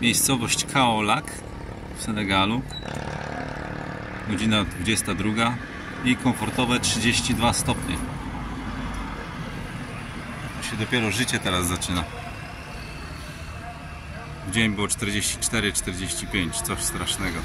Miejscowość Kaolak w Senegalu. Godzina 22 i komfortowe 32 stopnie. To się dopiero życie teraz zaczyna. W dzień było 44-45, coś strasznego.